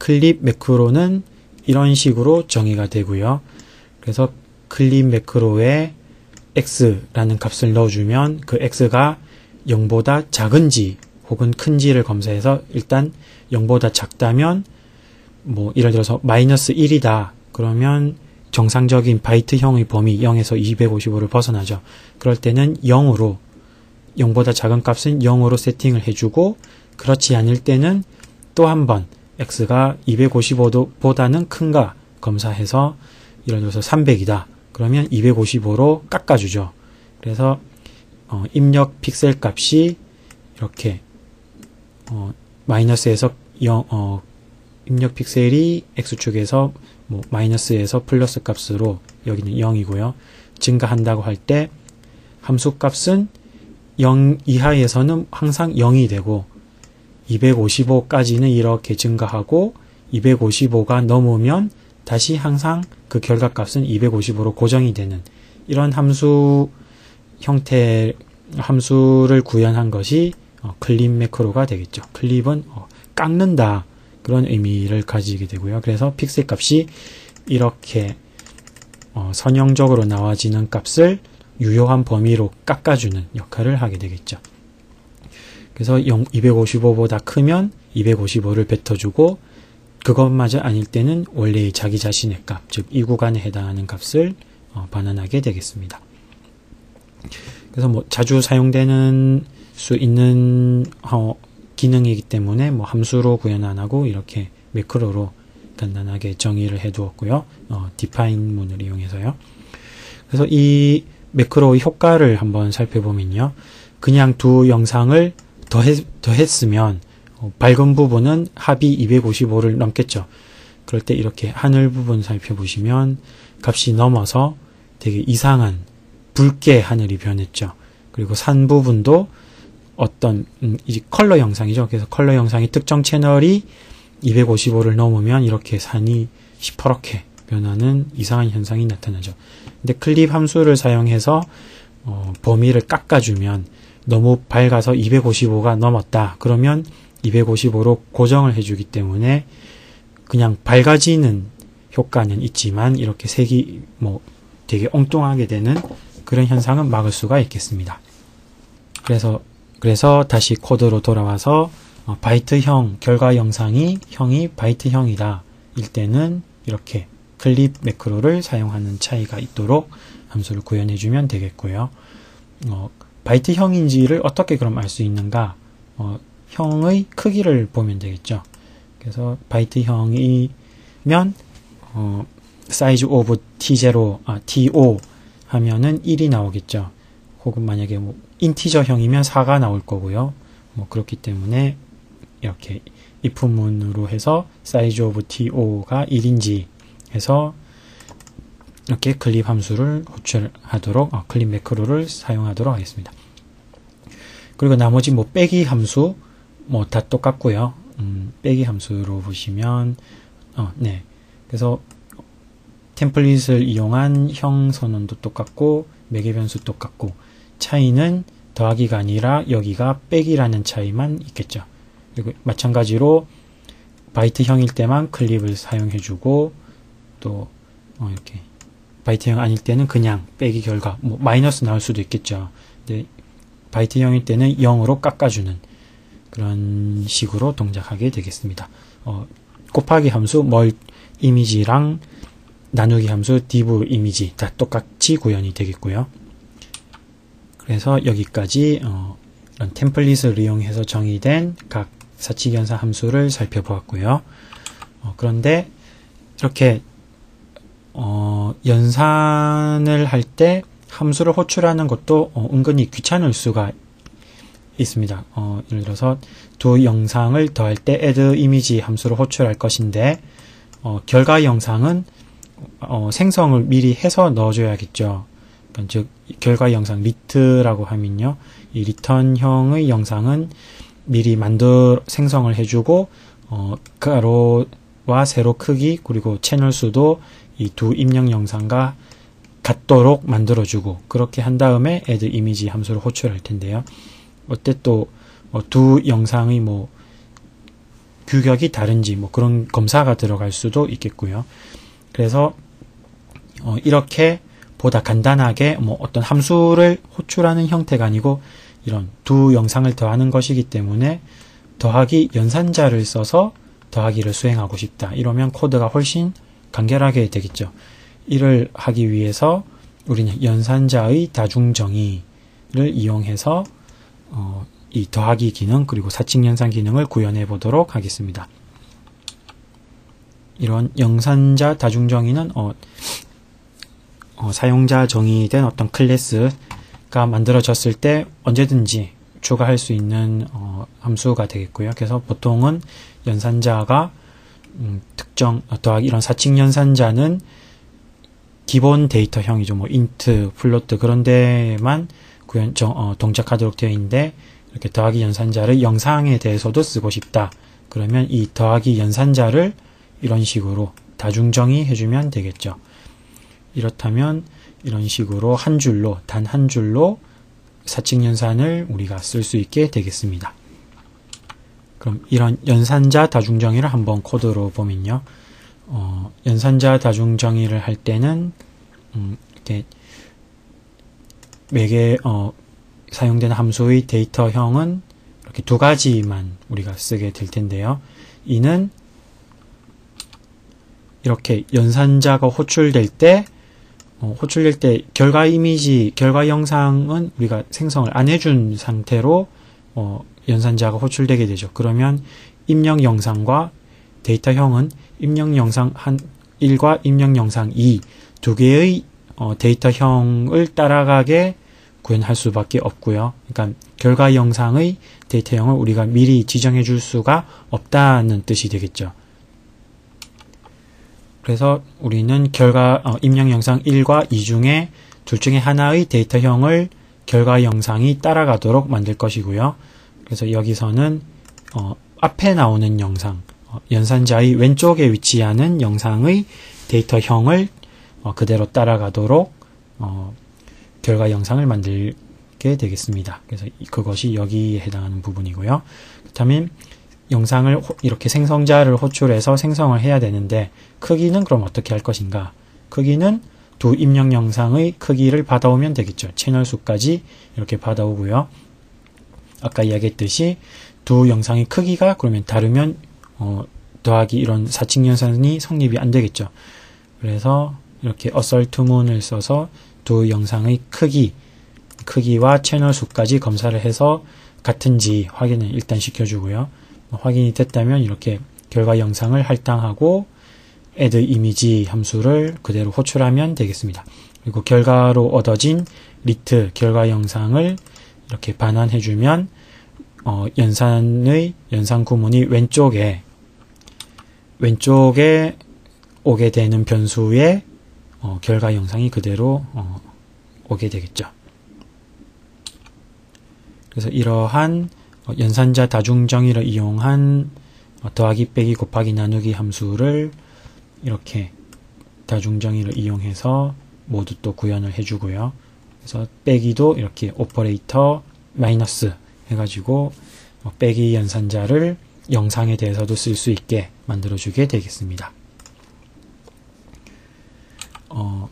클립 매크로는 이런 식으로 정의가 되고요. 그래서 클립 매크로에 x라는 값을 넣어주면 그 x가 0보다 작은지 혹은 큰지를 검사해서 일단 0보다 작다면 뭐 예를 들어서 마이너스 1이다 그러면 정상적인 바이트형의 범위 0에서 255를 벗어나죠. 그럴 때는 0으로 0보다 작은 값은 0으로 세팅을 해주고 그렇지 않을 때는 또 한 번 x가 255보다는 큰가 검사해서 예를 들어서 300이다. 그러면 255로 깎아주죠. 그래서 어, 입력 픽셀 값이 이렇게 어, 마이너스에서 0, 어, 입력 픽셀이 x축에서 뭐 마이너스에서 플러스 값으로 여기는 0이고요. 증가한다고 할 때 함수 값은 0 이하에서는 항상 0이 되고 255까지는 이렇게 증가하고 255가 넘으면 다시 항상 그 결과값은 255로 고정이 되는 이런 함수 형태 함수를 구현한 것이 어, 클립 매크로가 되겠죠. 클립은 어, 깎는다 그런 의미를 가지게 되고요. 그래서 픽셀 값이 이렇게 어, 선형적으로 나와지는 값을 유효한 범위로 깎아주는 역할을 하게 되겠죠. 그래서 0, 255보다 크면 255를 뱉어주고 그것마저 아닐 때는 원래의 자기 자신의 값, 즉 이 구간에 해당하는 값을 어, 반환하게 되겠습니다. 그래서 뭐 자주 사용되는 수 있는 어, 기능이기 때문에 뭐 함수로 구현 안 하고 이렇게 매크로로 간단하게 정의를 해 두었고요. 어, 디파인 문을 이용해서요. 그래서 이 매크로의 효과를 한번 살펴보면요. 그냥 두 영상을 더했, 더했으면 어, 밝은 부분은 합이 255를 넘겠죠. 그럴 때 이렇게 하늘 부분 살펴보시면 값이 넘어서 되게 이상한 붉게 하늘이 변했죠. 그리고 산 부분도 어떤 음, 이 컬러 영상이죠. 그래서 컬러 영상이 특정 채널이 255를 넘으면 이렇게 산이 시퍼렇게 변하는 이상한 현상이 나타나죠. 근데 클립 함수를 사용해서 어, 범위를 깎아주면 너무 밝아서 255가 넘었다. 그러면 255로 고정을 해주기 때문에 그냥 밝아지는 효과는 있지만 이렇게 색이 뭐 되게 엉뚱하게 되는 그런 현상은 막을 수가 있겠습니다. 그래서 그래서 다시 코드로 돌아와서 어, 바이트형 결과 영상이 형이 바이트형이다 일 때는 이렇게 클립 매크로를 사용하는 차이가 있도록 함수를 구현해 주면 되겠고요. 어, 바이트형인지를 어떻게 그럼 알 수 있는가? 어, 형의 크기를 보면 되겠죠. 그래서 바이트형이면 어, sizeof t0, 아, to 하면은 1이 나오겠죠. 혹은 만약에 뭐 integer형이면 4가 나올 거고요. 뭐 그렇기 때문에 이렇게 if문으로 해서 sizeof to가 1인지 해서 이렇게 클립 함수를 호출하도록 어, 클립 매크로를 사용하도록 하겠습니다. 그리고 나머지 뭐 빼기 함수 뭐 다 똑같고요. 음, 빼기 함수로 보시면 어, 네. 그래서 템플릿을 이용한 형 선언도 똑같고 매개 변수 똑같고 차이는 더하기가 아니라 여기가 빼기라는 차이만 있겠죠. 그리고 마찬가지로 바이트형일 때만 clip을 사용해주고 또 어, 이렇게 바이트형 아닐 때는 그냥 빼기 결과 뭐 마이너스 나올 수도 있겠죠. 근데 바이트형일 때는 0으로 깎아주는 그런 식으로 동작하게 되겠습니다. 어, 곱하기 함수 멀 이미지랑 나누기 함수 div 이미지 다 똑같이 구현이 되겠고요. 그래서 여기까지 어, 이런 템플릿을 이용해서 정의된 각 사칙연사 함수를 살펴보았고요. 어, 그런데 이렇게 어, 연산을 할 때 함수를 호출하는 것도 어, 은근히 귀찮을 수가 있습니다. 어, 예를 들어서 두 영상을 더할 때 add image 함수를 호출할 것인데 어, 결과 영상은 어, 생성을 미리 해서 넣어줘야겠죠. 그러니까 즉 결과 영상 ret라고 하면요, 이 return형의 영상은 미리 만들 생성을 해주고 어, 가로와 세로 크기 그리고 채널 수도 이 두 입력 영상과 같도록 만들어주고 그렇게 한 다음에 add image 함수를 호출할 텐데요. 어때 또두 어, 영상의 뭐 규격이 다른지 뭐 그런 검사가 들어갈 수도 있겠고요. 그래서 어, 이렇게 보다 간단하게 뭐 어떤 함수를 호출하는 형태가 아니고 이런 두 영상을 더하는 것이기 때문에 더하기 연산자를 써서 더하기를 수행하고 싶다. 이러면 코드가 훨씬 간결하게 되겠죠. 이를 하기 위해서 우리는 연산자의 다중정의를 이용해서 어, 이 더하기 기능 그리고 사칙연산 기능을 구현해 보도록 하겠습니다. 이런 영산자 다중정의는 어, 어, 사용자 정의된 어떤 클래스가 만들어졌을 때 언제든지 추가할 수 있는 어, 함수가 되겠고요. 그래서 보통은 연산자가 음, 특정 어, 더하기 이런 사칙 연산자는 기본 데이터형이죠. 뭐 int, float 그런 데만 구현 정, 어, 동작하도록 되어 있는데 이렇게 더하기 연산자를 영상에 대해서도 쓰고 싶다. 그러면 이 더하기 연산자를 이런 식으로 다중정의 해주면 되겠죠. 이렇다면 이런 식으로 한 줄로 단 한 줄로 사칙 연산을 우리가 쓸 수 있게 되겠습니다. 그럼 이런 연산자 다중정의를 한번 코드로 보면요. 어, 연산자 다중정의를 할 때는 음, 이렇게 매개 어, 사용되는 함수의 데이터형은 이렇게 두 가지만 우리가 쓰게 될 텐데요. 이는 이렇게 연산자가 호출될 때 어, 호출될 때 결과 이미지, 결과 영상은 우리가 생성을 안 해준 상태로 어, 연산자가 호출되게 되죠. 그러면 입력 영상과 데이터형은 입력 영상 한 1과 입력 영상 2 두 개의 어, 데이터형을 따라가게 구현할 수밖에 없고요. 그러니까 결과 영상의 데이터형을 우리가 미리 지정해 줄 수가 없다는 뜻이 되겠죠. 그래서 우리는 결과 어, 입력 영상 1과 2 중에 둘 중에 하나의 데이터형을 결과 영상이 따라가도록 만들 것이고요. 그래서 여기서는 어, 앞에 나오는 영상, 어, 연산자의 왼쪽에 위치하는 영상의 데이터형을 어, 그대로 따라가도록 어, 결과 영상을 만들게 되겠습니다. 그래서 그것이 여기에 해당하는 부분이고요. 그렇다면 영상을 이렇게 생성자를 호출해서 생성을 해야 되는데 크기는 그럼 어떻게 할 것인가? 크기는 두 입력 영상의 크기를 받아오면 되겠죠. 채널 수까지 이렇게 받아오고요. 아까 이야기했듯이 두 영상의 크기가 그러면 다르면 어, 더하기 이런 사칙 연산이 성립이 안 되겠죠. 그래서 이렇게 어설트문을 써서 두 영상의 크기, 크기와 채널 수까지 검사를 해서 같은지 확인을 일단 시켜주고요. 확인이 됐다면 이렇게 결과 영상을 할당하고 add 이미지 함수를 그대로 호출하면 되겠습니다. 그리고 결과로 얻어진 ret 결과 영상을 이렇게 반환해주면 어, 연산의 연산 구문이 왼쪽에 왼쪽에 오게 되는 변수의 어, 결과 영상이 그대로 어, 오게 되겠죠. 그래서 이러한 어, 연산자 다중정의를 이용한 어, 더하기 빼기 곱하기 나누기 함수를 이렇게 다중정의를 이용해서 모두 또 구현을 해주고요. 그래서 빼기도 이렇게 오퍼레이터 마이너스 해가지고 어, 빼기 연산자를 영상에 대해서도 쓸 수 있게 만들어주게 되겠습니다. 어,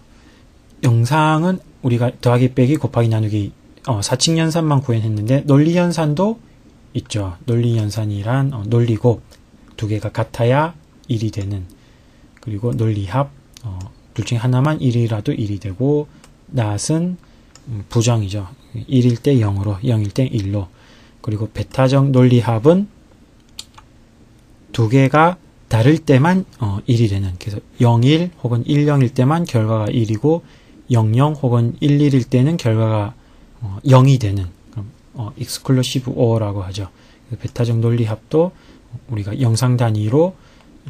영상은 우리가 더하기 빼기 곱하기 나누기 어, 사칙 연산만 구현했는데 논리 연산도 있죠. 논리 연산이란 어, 논리곱 두 개가 같아야 1이 되는 그리고 논리합 어, 둘 중에 하나만 1이라도 1이 되고 낫은 음, 부정이죠. 1일 때 0으로 0일 때 1로 그리고 베타적 논리합은 두 개가 다를 때만 어, 1이 되는 그래서 01 혹은 10일 때만 결과가 1이고 00 혹은 11일 때는 결과가 어, 0이 되는 어, exclusive or라고 하죠. 베타적 논리합도 우리가 영상 단위로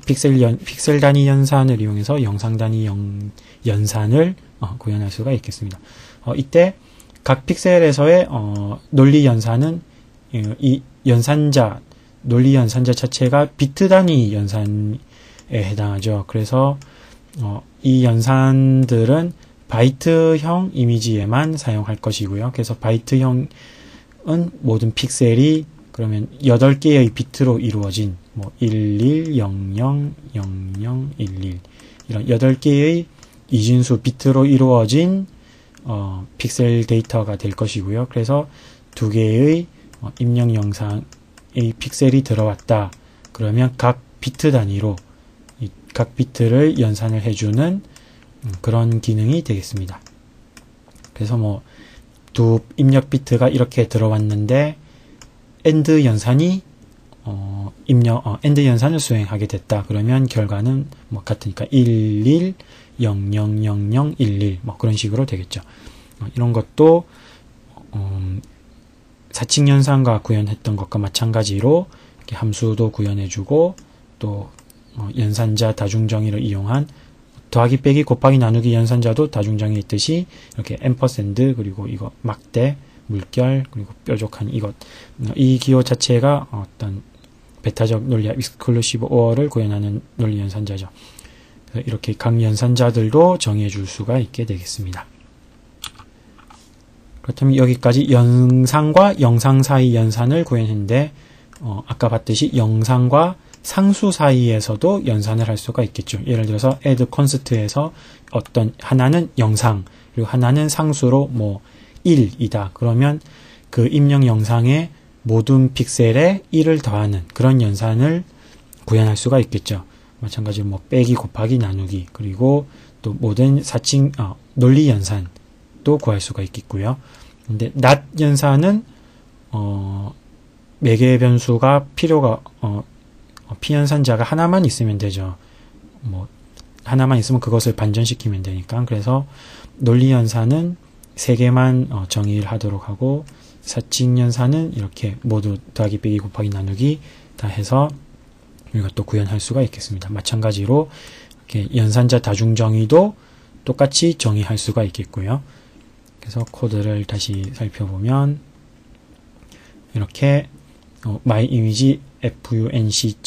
픽셀 연, 픽셀 단위 연산을 이용해서 영상 단위 연, 연산을 어, 구현할 수가 있겠습니다. 어, 이때 각 픽셀에서의 어, 논리 연산은 이 연산자 논리 연산자 자체가 비트 단위 연산에 해당하죠. 그래서 어, 이 연산들은 바이트형 이미지에만 사용할 것이고요. 그래서 바이트형은 모든 픽셀이 그러면 8개의 비트로 이루어진 뭐 11000011 이런 8개의 이진수 비트로 이루어진 어, 픽셀 데이터가 될 것이고요. 그래서 두 개의 어, 입력 영상의 픽셀이 들어왔다. 그러면 각 비트 단위로 각 비트를 연산을 해주는 음, 그런 기능이 되겠습니다. 그래서 뭐 두 입력 비트가 이렇게 들어왔는데 AND 연산이 어, 입력 어, AND 연산을 수행하게 됐다. 그러면 결과는 뭐 같으니까 11 000011 뭐 그런 식으로 되겠죠. 어, 이런 것도 음, 사칙 연산과 구현했던 것과 마찬가지로 함수도 구현해주고 또 어, 연산자 다중정의를 이용한 더하기 빼기 곱하기 나누기 연산자도 다중정의 있듯이 이렇게 ampersand 그리고 이거 막대 물결 그리고 뾰족한 이것 어, 이 기호 자체가 어떤 배타적 논리 exclusive OR를 구현하는 논리 연산자죠. 이렇게 각 연산자들도 정해 줄 수가 있게 되겠습니다. 그렇다면 여기까지 영상과 영상 사이 연산을 구현했는데 어, 아까 봤듯이 영상과 상수 사이에서도 연산을 할 수가 있겠죠. 예를 들어서 add const에서 어떤 하나는 영상 그리고 하나는 상수로 뭐 1이다. 그러면 그 입력 영상의 모든 픽셀에 1을 더하는 그런 연산을 구현할 수가 있겠죠. 마찬가지로 뭐 빼기 곱하기 나누기 그리고 또 모든 사칭 어, 논리 연산도 구할 수가 있겠고요. 근데 낫 연산은 어, 매개 변수가 필요가 어, 어, 피연산자가 하나만 있으면 되죠. 뭐 하나만 있으면 그것을 반전시키면 되니까 그래서 논리 연산은 세 개만 어, 정의를 하도록 하고 사칭 연산은 이렇게 모두 더하기 빼기 곱하기 나누기 다 해서 이것도 구현할 수가 있겠습니다. 마찬가지로 이렇게 연산자 다중정의도 똑같이 정의할 수가 있겠고요. 그래서 코드를 다시 살펴보면 이렇게 어, myimage func.h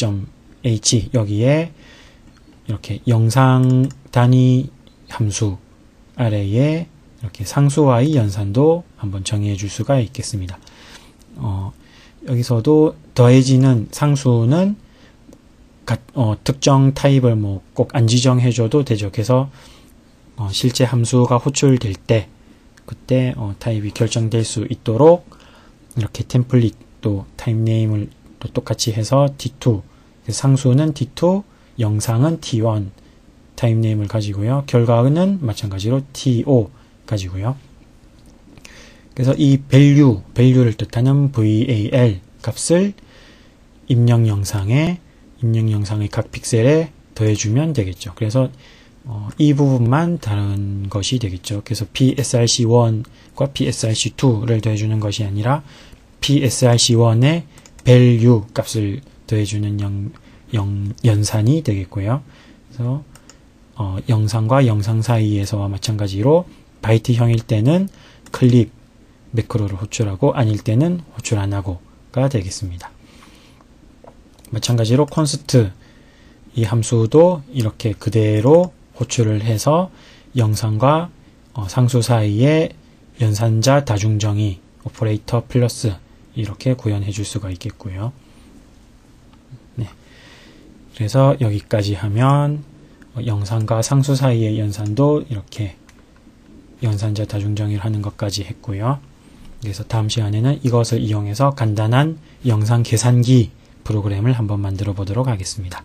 여기에 이렇게 영상 단위 함수 아래에 이렇게 상수와의 연산도 한번 정의해 줄 수가 있겠습니다. 어, 여기서도 더해지는 상수는 어, 특정 타입을 뭐 꼭 안 지정해 줘도 되죠. 그래서 어, 실제 함수가 호출될 때 그때 어, 타입이 결정될 수 있도록 이렇게 template 또 typename을 또 똑같이 해서 T2 상수는 T2 영상은 T1 typename을 가지고요. 결과는 마찬가지로 TO 가지고요. 그래서 이 value, value를 뜻하는 VAL 값을 입력 영상에 입력 영상의 각 픽셀에 더해주면 되겠죠. 그래서 어, 이 부분만 다른 것이 되겠죠. 그래서 PSRC1과 PSRC2를 더해주는 것이 아니라 PSRC1의 value 값을 더해주는 영, 영, 연산이 되겠고요. 그래서 어, 영상과 영상 사이에서와 마찬가지로 바이트형일 때는 클립 매크로를 호출하고 아닐 때는 호출 안 하고가 되겠습니다. 마찬가지로 const 이 함수도 이렇게 그대로 호출을 해서 영상과 어, 상수 사이에 연산자 다중정의 operator plus 이렇게 구현해 줄 수가 있겠고요. 네. 그래서 여기까지 하면 어, 영상과 상수 사이의 연산도 이렇게 연산자 다중정의를 하는 것까지 했고요. 그래서 다음 시간에는 이것을 이용해서 간단한 영상 계산기 프로그램을 한번 만들어 보도록 하겠습니다.